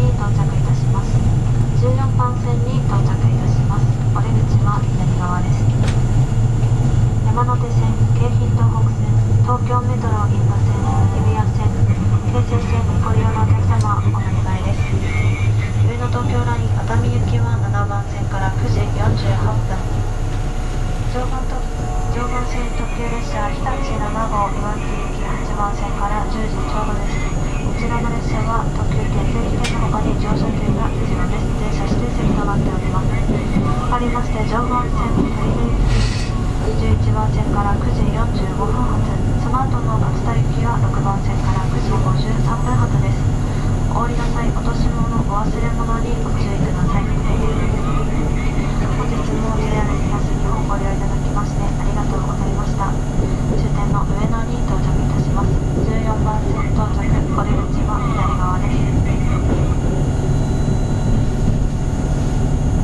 に到着いたします。14番線に到着いたします。お出口は左側です。山手線京浜東北線東京メトロ銀座線日比谷線京成線ご利用のお客様お願いです。上野東京ライン熱海行きは7番線から9時48分。常磐線特急列車日立7号岩見りまして常磐線21番線から9時45分発スその後の松田行きは6番線から9時53分発です。お降りなさい落とし物お忘れ